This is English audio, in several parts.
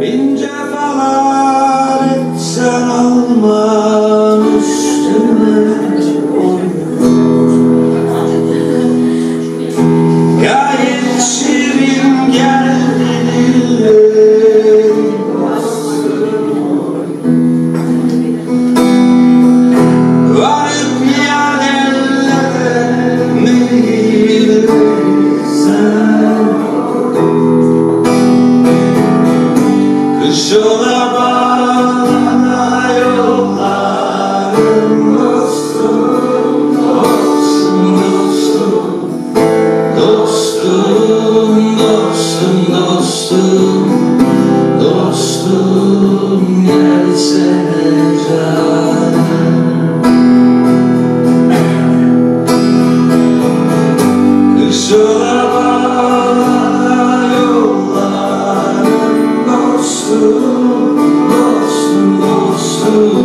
Bin cefalar dostum, dostum, dostum Dostum,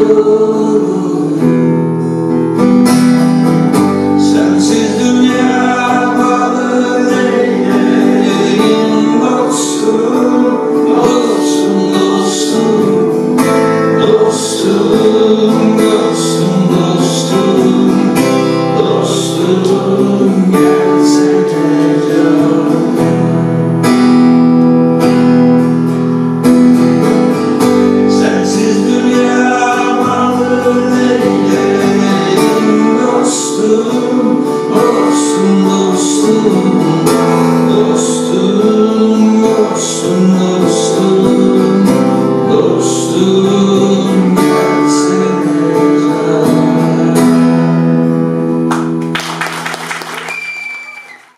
yetmiyor blue